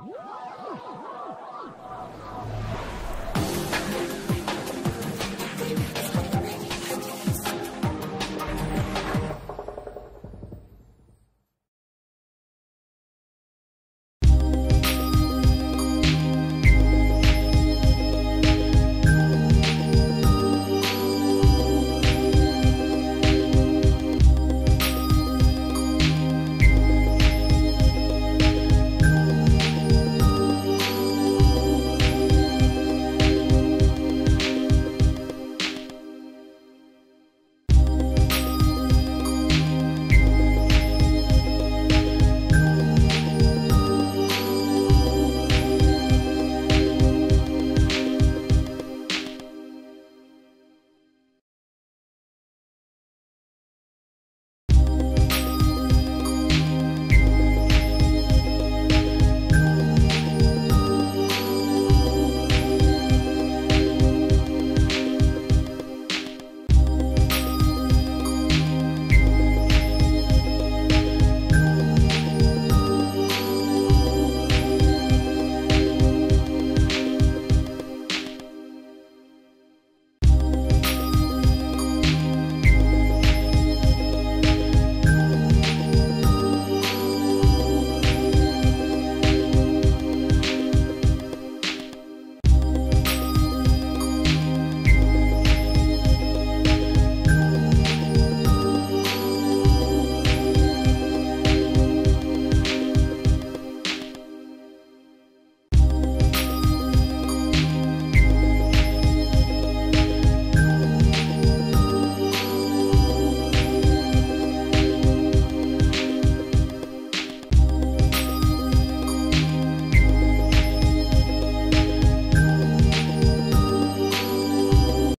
you